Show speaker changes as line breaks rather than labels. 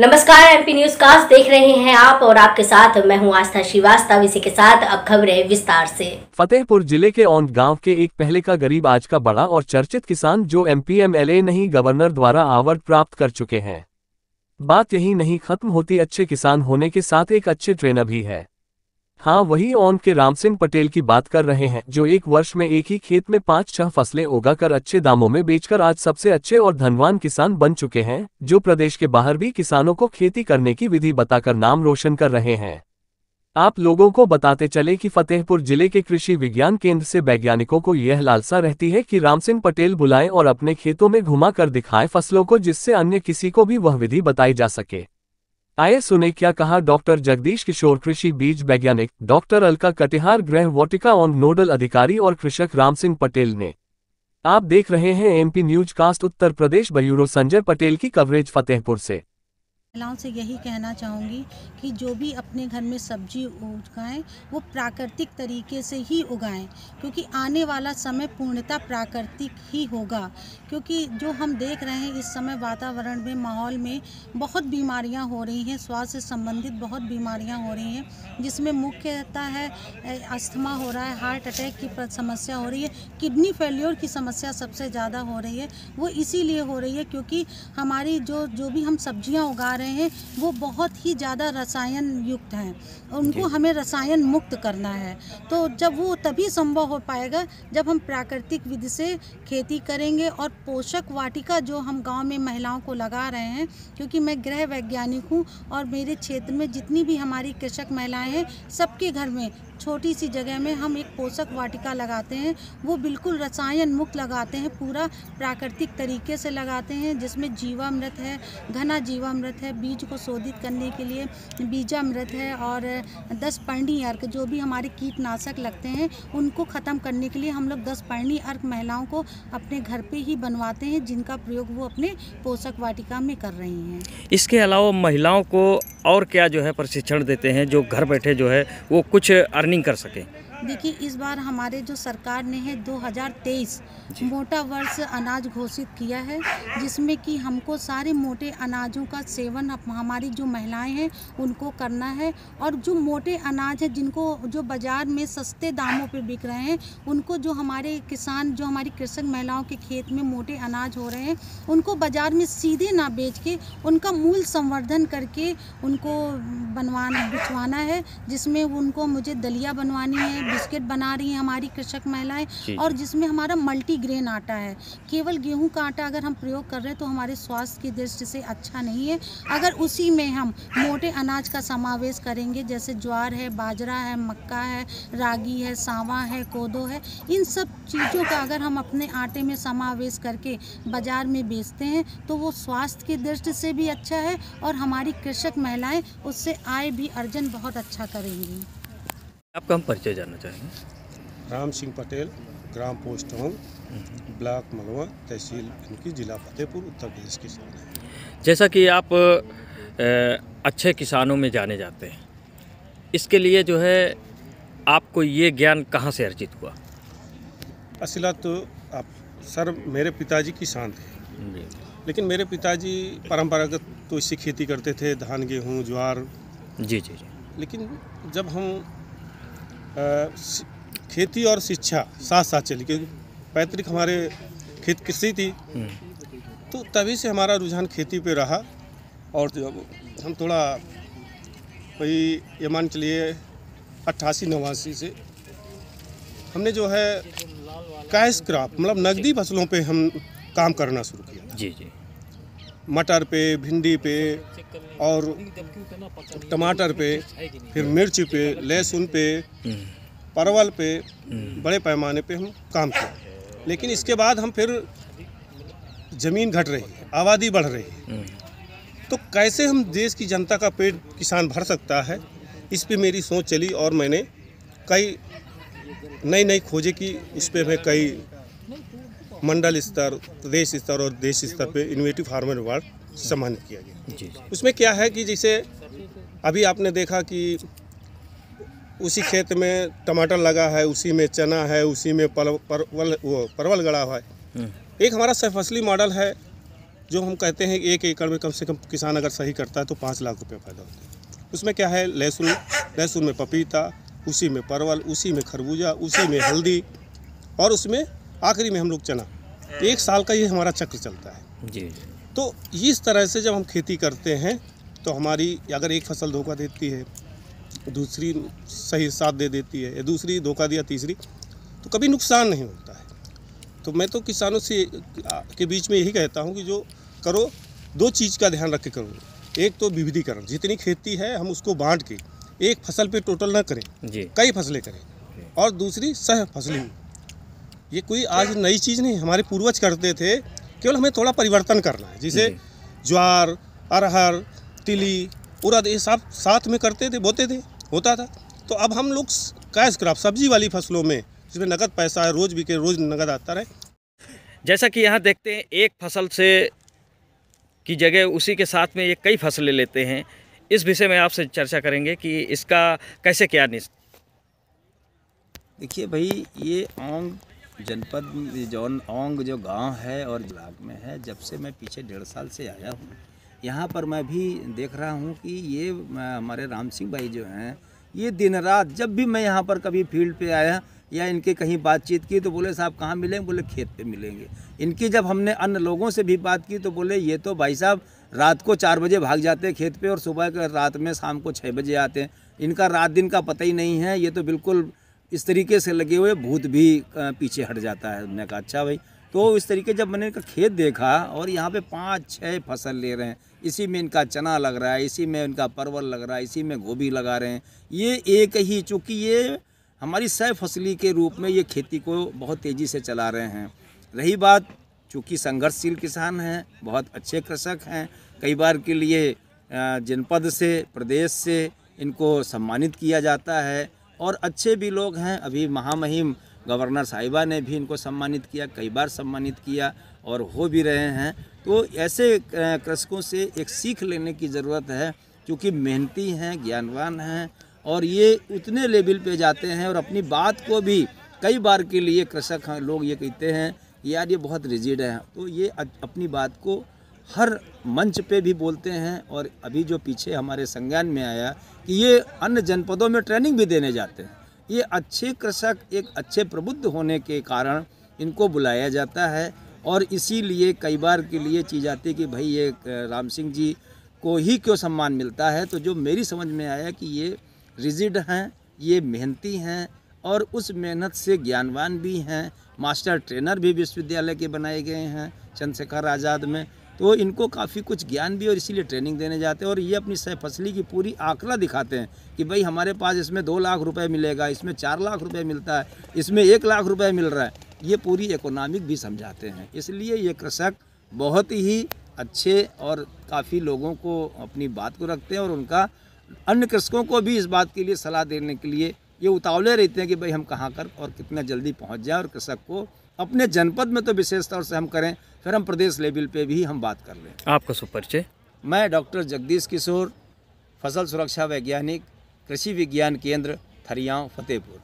नमस्कार MP news cast देख रहे हैं आप और आपके साथ मैं हूँ आस्था श्रीवास्तव। इसी के साथ अब खबरें विस्तार से।
फतेहपुर ज़िले के औंद गाँव के एक पहले का गरीब आज का बड़ा और चर्चित किसान जो एम एमपीएमएलए नहीं, गवर्नर द्वारा अवार्ड प्राप्त कर चुके हैं। बात यही नहीं, खत्म होती अच्छे किसान होने के साथ एक अच्छे ट्रेनर भी है। हाँ वही ओन के राम सिंह पटेल की बात कर रहे हैं, जो एक वर्ष में एक ही खेत में पाँच छह फ़सलें उगाकर अच्छे दामों में बेचकर आज सबसे अच्छे और धनवान किसान बन चुके हैं, जो प्रदेश के बाहर भी किसानों को खेती करने की विधि बताकर नाम रोशन कर रहे हैं। आप लोगों को बताते चले कि फतेहपुर ज़िले के कृषि विज्ञान केंद्र से वैज्ञानिकों को यह लालसा रहती है कि राम सिंह पटेल बुलाएँ और अपने खेतों में घुमा कर दिखाएँ फ़सलों को जिससे अन्य किसी को भी वह विधि बताई जा सके। आइए सुने क्या कहा डॉक्टर जगदीश किशोर कृषि बीज वैज्ञानिक डॉक्टर अलका कटिहार गृह वोटिका ऑन नोडल अधिकारी और कृषक राम सिंह पटेल ने। आप देख रहे हैं MP news cast Uttar Pradesh, bureau Sanjay Patel की कवरेज फतेहपुर से।
महिलाओं से यही कहना चाहूँगी कि जो भी अपने घर में सब्ज़ी उगाएँ, वो प्राकृतिक तरीके से ही उगाएँ, क्योंकि आने वाला समय पूर्णतः प्राकृतिक ही होगा। क्योंकि जो हम देख रहे हैं, इस समय वातावरण में, माहौल में बहुत बीमारियाँ हो रही हैं, स्वास्थ्य से संबंधित बहुत बीमारियाँ हो रही हैं, जिसमें मुख्यतः है अस्थमा हो रहा है, हार्ट अटैक की समस्या हो रही है, किडनी फेल्योर की समस्या सबसे ज़्यादा हो रही है, वो इसीलिए हो रही है क्योंकि हमारी जो जो भी हम सब्ज़ियाँ उगा रहे हैं वो बहुत ही ज़्यादा रसायन युक्त हैं उनको हमें रसायन मुक्त करना है। तो जब वो तभी संभव हो पाएगा जब हम प्राकृतिक विधि से खेती करेंगे और पोषक वाटिका जो हम गाँव में महिलाओं को लगा रहे हैं क्योंकि मैं गृह वैज्ञानिक हूँ और मेरे क्षेत्र में जितनी भी हमारी कृषक महिलाएँ हैं सबके घर में छोटी सी जगह में हम एक पोषक वाटिका लगाते हैं। वो बिल्कुल रसायन मुक्त लगाते हैं, पूरा प्राकृतिक तरीके से लगाते हैं, जिसमें जीवामृत है, घना जीवामृत है, बीज को शोधित करने के लिए बीजामृत है और दस पर्णी अर्क, जो भी हमारे कीटनाशक लगते हैं, उनको ख़त्म करने के लिए हम लोग दस पर्णी अर्क महिलाओं को अपने घर पे ही बनवाते हैं, जिनका प्रयोग वो अपने पोषक वाटिका में कर रही हैं।
इसके अलावा महिलाओं को और क्या जो है प्रशिक्षण देते हैं, जो घर बैठे जो है, वो कुछ अर्निंग कर सकें।
देखिए इस बार हमारे जो सरकार ने है 2023 मोटा वर्ष अनाज घोषित किया है जिसमें कि हमको सारे मोटे अनाजों का सेवन हमारी जो महिलाएँ हैं उनको करना है और जो मोटे अनाज है जिनको जो बाज़ार में सस्ते दामों पर बिक रहे हैं उनको जो हमारे किसान जो हमारी कृषक महिलाओं के खेत में मोटे अनाज हो रहे हैं उनको बाज़ार में सीधे ना बेच के उनका मूल संवर्धन करके उनको बनवाना बिछवाना है जिसमें उनको मुझे दलिया बनवानी है बिस्किट बना रही हैं हमारी कृषक महिलाएँ और जिसमें हमारा मल्टी ग्रेन आटा है। केवल गेहूँ का आटा अगर हम प्रयोग कर रहे हैं तो हमारे स्वास्थ्य की दृष्टि से अच्छा नहीं है। अगर उसी में हम मोटे अनाज का समावेश करेंगे जैसे ज्वार है बाजरा है मक्का है रागी है सावा है कोदो है इन सब चीज़ों का अगर हम अपने आटे में समावेश करके बाज़ार में बेचते हैं तो वो स्वास्थ्य की दृष्टि से भी अच्छा है और हमारी कृषक महिलाएँ उससे आय भी अर्जन बहुत अच्छा करेंगी।
आपका हम परिचय जानना चाहेंगे।
राम सिंह पटेल ग्राम पोस्ट होम ब्लॉक मलवा तहसील इनकी जिला फतेहपुर उत्तर प्रदेश किसान है।
जैसा कि आप अच्छे किसानों में जाने जाते हैं इसके लिए जो है आपको ये ज्ञान कहाँ से अर्जित हुआ?
असला तो आप सर मेरे पिताजी किसान थे। लेकिन मेरे पिताजी परंपरागत तो इससे खेती करते थे धान गेहूँ ज्वार।
जी जी जी।
लेकिन जब हम खेती और शिक्षा साथ साथ चली क्योंकि पैतृक हमारे खेत कृषि थी। तो तभी से हमारा रुझान खेती पे रहा और हम थोड़ा वही ये मान चलिए अट्ठासी नवासी से हमने जो है कैश क्रॉप मतलब नकदी फ़सलों पे हम काम करना शुरू किया।
जी जी।
मटर पे, भिंडी पे और टमाटर पे, फिर मिर्च पे, लहसुन पे, परवल पे, बड़े पैमाने पे हम काम किया लेकिन इसके बाद हम फिर ज़मीन घट रही है, आबादी बढ़ रही है। तो कैसे हम देश की जनता का पेट किसान भर सकता है? इस पे मेरी सोच चली और मैंने कई नई नई खोजें की इस पर मैं कई मंडल स्तर प्रदेश स्तर और देश स्तर पे इनोवेटिव फार्मर अवार्ड सम्मानित किया गया। उसमें क्या है कि जैसे अभी आपने देखा कि उसी खेत में टमाटर लगा है उसी में चना है उसी में परवल वो परवल गड़ा हुआ है। एक हमारा सफसली मॉडल है जो हम कहते हैं एक एकड़ में कम से कम किसान अगर सही करता है तो पाँच लाख रुपये फ़ायदा होता है। उसमें क्या है लहसुन लहसुन में पपीता उसी में परवल उसी में खरबूजा उसी में हल्दी और उसमें आखिरी में हम लोग चना। एक साल का ये हमारा चक्र चलता है।
जी।
तो इस तरह से जब हम खेती करते हैं तो हमारी अगर एक फ़सल धोखा देती है दूसरी सही साथ दे देती है या दूसरी धोखा दिया तीसरी तो कभी नुकसान नहीं होता है। तो मैं तो किसानों से के बीच में यही कहता हूँ कि जो करो दो चीज़ का ध्यान रख के करो। एक तो विविधीकरण जितनी खेती है हम उसको बांट के एक फ़सल पे टोटल ना करें
जी।
कई फ़सलें करें और दूसरी सह फसली। ये कोई आज नई चीज़ नहीं हमारे पूर्वज करते थे केवल हमें थोड़ा परिवर्तन करना है। जैसे ज्वार अरहर तिली उड़द ये सब साथ में करते थे बोते थे होता था। तो अब हम लोग कैश क्रॉप सब्ज़ी वाली फ़सलों में जिसमें नगद पैसा है रोज बिके रोज नगद आता रहे।
जैसा कि यहाँ देखते हैं एक फ़सल से की जगह उसी के साथ में ये कई फ़सलें लेते हैं। इस विषय में आपसे चर्चा करेंगे कि इसका कैसे क्या निस
देखिए भाई ये ओंग जनपद जौन ओंग जो गाँव है और ब्लॉक में है, जब से मैं पीछे डेढ़ साल से आया हूँ, यहाँ पर मैं भी देख रहा हूँ कि ये हमारे राम सिंह भाई जो हैं, ये दिन रात जब भी मैं यहाँ पर कभी फ़ील्ड पे आया या इनके कहीं बातचीत की तो बोले, साहब, कहाँ मिलेंगे? बोले, खेत पे मिलेंगे। इनकी जब हमने अन्य लोगों से भी बात की तो बोले, ये तो भाई साहब रात को चार बजे भाग जाते हैं खेत पे और सुबह के रात में शाम को छः बजे आते हैं। इनका रात दिन का पता ही नहीं है, ये तो बिल्कुल इस तरीके से लगे हुए भूत भी पीछे हट जाता है। हमने कहा अच्छा भाई। तो इस तरीके जब मैंने इनका खेत देखा और यहाँ पे पाँच छः फ़सल ले रहे हैं, इसी में इनका चना लग रहा है, इसी में इनका परवल लग रहा है, इसी में गोभी लगा रहे हैं। ये एक ही, चूँकि ये हमारी सह फसली के रूप में ये खेती को बहुत तेज़ी से चला रहे हैं। रही बात, चूँकि संघर्षशील किसान हैं, बहुत अच्छे कृषक हैं, कई बार के लिए जनपद से, प्रदेश से इनको सम्मानित किया जाता है। और अच्छे भी लोग हैं। अभी महामहिम गवर्नर साहिबा ने भी इनको सम्मानित किया, कई बार सम्मानित किया और हो भी रहे हैं। तो ऐसे कृषकों से एक सीख लेने की ज़रूरत है, क्योंकि मेहनती हैं, ज्ञानवान हैं और ये उतने लेवल पे जाते हैं और अपनी बात को भी कई बार के लिए कृषक लोग ये कहते हैं यार ये बहुत रिजिड है। तो ये अपनी बात को हर मंच पे भी बोलते हैं और अभी जो पीछे हमारे संज्ञान में आया कि ये अन्य जनपदों में ट्रेनिंग भी देने जाते हैं। ये अच्छे कृषक, एक अच्छे प्रबुद्ध होने के कारण इनको बुलाया जाता है और इसीलिए कई बार के लिए चीज़ आती कि भाई ये राम सिंह जी को ही क्यों सम्मान मिलता है? तो जो मेरी समझ में आया कि ये रिजिड हैं, ये मेहनती हैं और उस मेहनत से ज्ञानवान भी हैं। मास्टर ट्रेनर भी विश्वविद्यालय के बनाए गए हैं, चंद्रशेखर आज़ाद में। तो इनको काफ़ी कुछ ज्ञान भी और इसीलिए ट्रेनिंग देने जाते हैं और ये अपनी सह फसली की पूरी आंकड़ा दिखाते हैं कि भाई हमारे पास इसमें दो लाख रुपए मिलेगा, इसमें चार लाख रुपए मिलता है, इसमें एक लाख रुपए मिल रहा है। ये पूरी इकोनॉमिक भी समझाते हैं। इसलिए ये कृषक बहुत ही अच्छे और काफ़ी लोगों को अपनी बात को रखते हैं और उनका अन्य कृषकों को भी इस बात के लिए सलाह देने के लिए ये उतावले रहते हैं कि भाई हम कहाँ कर और कितना जल्दी पहुँच जाए और कृषक को अपने जनपद में तो विशेष तौर से हम करें फिर हम प्रदेश लेवल पे भी हम बात कर लें
आपका सुपरिचय।
मैं डॉक्टर जगदीश किशोर फ़सल सुरक्षा वैज्ञानिक कृषि विज्ञान केंद्र थरियाँव फतेहपुर।